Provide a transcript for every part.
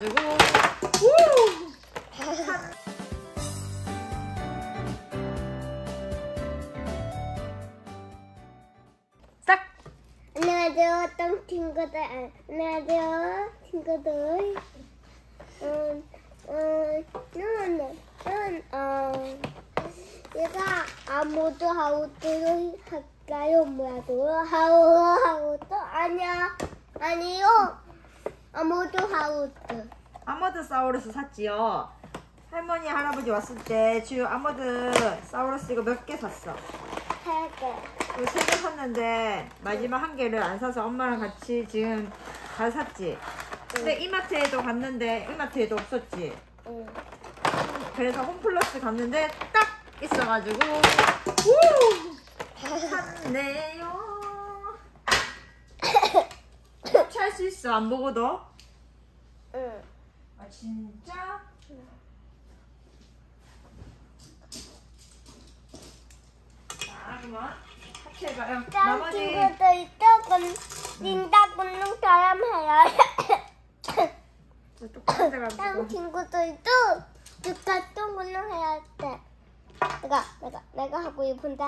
그리고 우! 싹! 안녕하세요, 어떤 친구들. 아, 안녕하세요, 친구들. 음, 음, 는, 는, 어, 얘가 아무도 하우트를 할까요? 뭐라고? 하우, 하우트? 아니야. 아니요. 아무도 하우트. 아머드 사우루스 샀지요. 할머니 할아버지 왔을 때 지우 아머드 사우루스 이거 몇 개 샀어? 세 개. 이거 세개 샀는데 마지막 한 개를 안 사서 엄마랑 같이 지금 다 샀지. 근데 이마트에도 갔는데 이마트에도 없었지. 응. 그래서 홈플러스 갔는데 딱 있어가지고 우! 샀네 요. 찰수 있어 안 보고도. 응. 아 진짜? 자 그만 합체가요. 딴 나머지 친구들 조금 닌다 굽는 사람 해요. 똑같은 다른 보고. 친구들도 똑같은 운동 해야 돼. 내가 내가 내가 하고 싶은데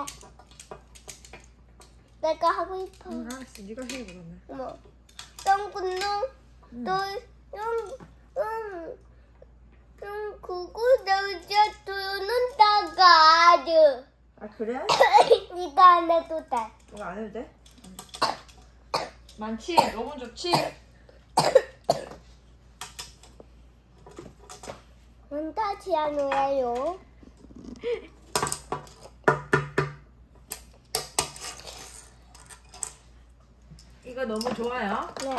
내가 하고 싶어. 응, 알았어 네가 해 그러면. 뭐 응. 또좀좀 그거 내가 두는 다가 아주 아 그래? 네가 안 해도 돼. 이거 안 해도 돼? 응. 많지? 너무 좋지? 원타치 안 해요. 이거 너무 좋아요. 네.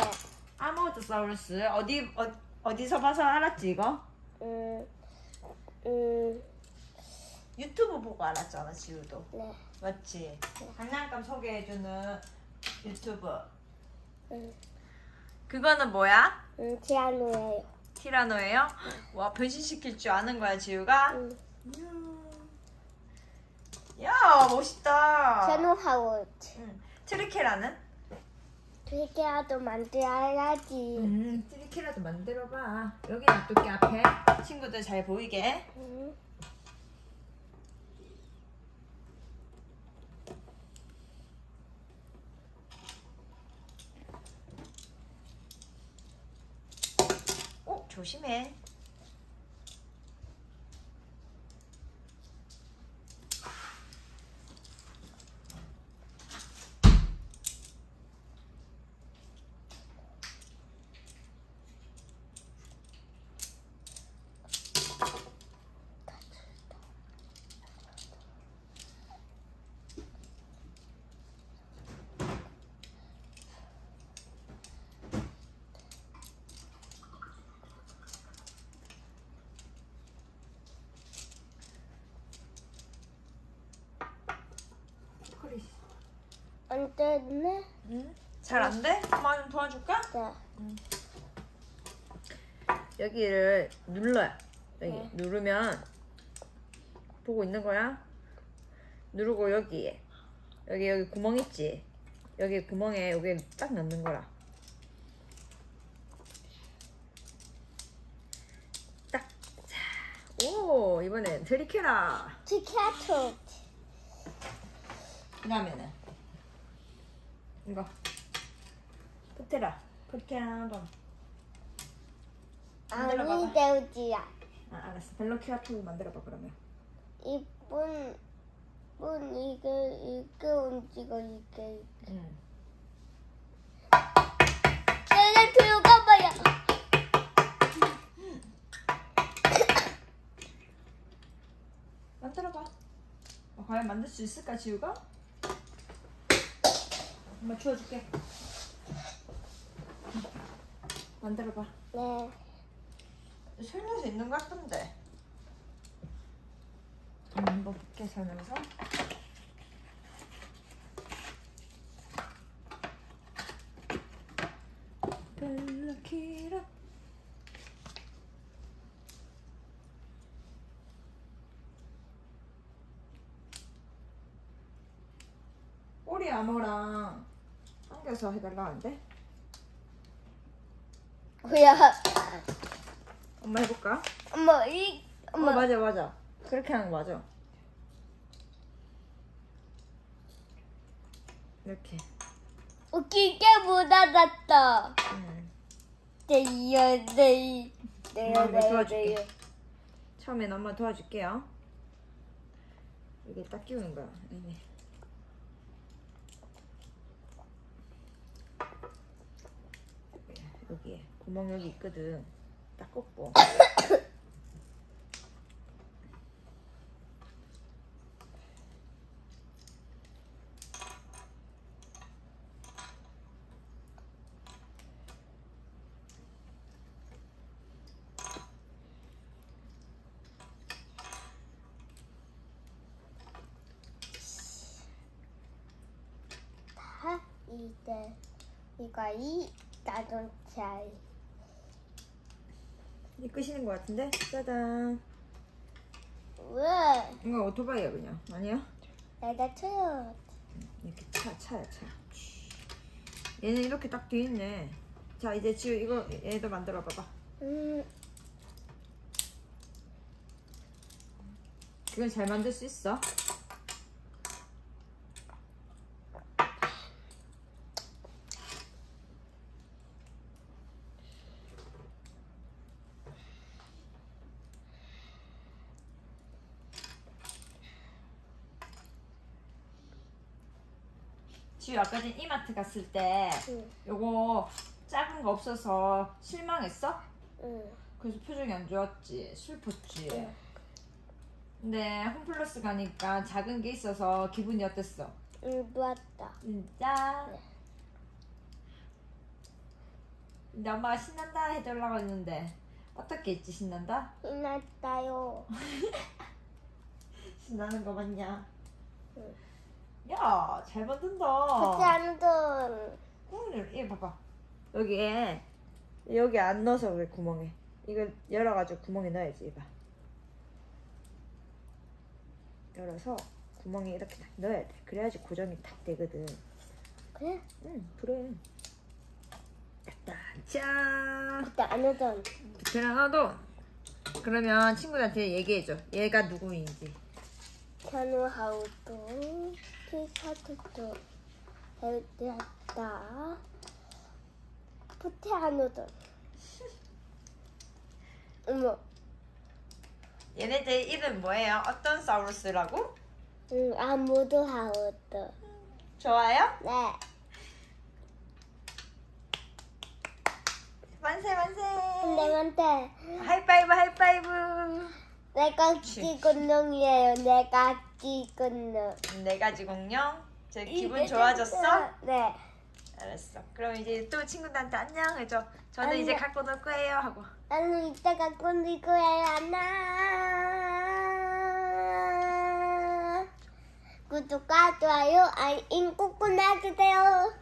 아모드사우루스 어디 어, 어디서 봐서 알았지 이거? 음. 음. 유튜브 보고 알았잖아 지우도. 네. 맞지? 장난감 소개해주는 유튜브. 음. 그거는 뭐야? 음, 지안우예요. 티라노예요? 와 변신시킬 줄 아는 거야 지우가? 음. 음. 야 멋있다. 제노 하우트. 응. 트리케라는? 그렇게라도 만들어야지. 음 트리케라도 만들어봐. 여기 놔둘게 앞에 친구들 잘 보이게. 음. 어 조심해. 크리스. 안 됐네? 응? 잘 안 돼? 엄마 좀 도와줄까? 네. 여기를 눌러요. 여기 네. 누르면 보고 있는 거야. 누르고 여기 여기 여기 구멍 있지. 여기 구멍에 여기 딱 넣는 거라. 딱. 자. 오 이번엔 트리케라. 티켓트. 그다음에는 이거 프테라돈. 만들어봐봐. 아니, 데우지야. 아 알았어. 벨로키아토 만들어봐 그러면. 이쁜, 분, 이게, 이게 움직여, 이게. 응. 내가 들어가봐요. 만들어봐. 어, 과연 만들 수 있을까, 지우가? 엄마 주워줄게. 응. 만들어봐. 네. 설명서 있는 것 같던데. 음, 한번 볼게, 설명서. 벨라키라. 꼬리 암호랑 당겨서 해달라는데? 뭐야. 엄마 해볼까? 엄마 이어 엄마 맞아 맞아. 그렇게 하는 거 맞아. 이렇게. 웃기게 못 알았다. 음. 네요 네. 네요 엄마 네요 도와줄게. 네요. 처음엔 엄마 도와줄게요. 이게 딱 끼우는 거야. 아니네. 여기에 구멍 여기 있거든. 딱. 다 이제 이거 이 자동차 이 끄시는 거 같은데? 짜잔. 왜 이거 오토바이야 그냥. 아니야? 내가 쳐요. 이렇게 차, 차야 차. 얘는 이렇게 딱돼 있네. 자 이제 지우 이거 얘도 만들어 봐봐. 음 그건 잘 만들 수 있어. 지우 아까 전 이마트 갔을 때 응. 요거 작은 거 없어서 실망했어? 응. 그래서 표정이 안 좋았지 슬펐지 응. 근데 홈플러스 가니까 작은 게 있어서 기분이 어땠어? 응, 좋았다. 진짜? 네. 근데 엄마가 신난다 해달라고 했는데 어떻게 했지 신난다? 신났다요. 신나는 거 맞냐? 응. 야, 잘 만든다. 그때 안 돈. 응, 얘 봐봐. 여기에 여기 안 넣어서 그래 구멍에. 이걸 열어가지고 구멍에 넣어야지 이봐. 열어서 구멍에 이렇게 딱 넣어야 돼. 그래야지 고정이 딱 되거든. 그래? 응, 그래. 됐다. 짠. 그때 안 돈. 베테랑 하도 그러면 친구들한테 얘기해줘. 얘가 누구인지. 현우 하우도 피카투도 해드렸다. 포테 한우돈. 어머, 얘네들 이름 뭐예요? 어떤 사우루스라고? 응, 아무도 하우도. 좋아요? 네. 만세 만세. 근데 하이파이브 하이파이브. 내가 기근능이에요. 내가 기근능. 네 가지 공룡. 제 기분 좋아졌어? 네. 알았어. 그럼 이제 또 친구들한테 안녕 해줘. 저는 이제 안녕. 갖고 놀 거예요 하고. 나는 이따 갖고 놀 거예요. 안녕. 구독과 좋아요, 알림 꾹꾹 눌러주세요.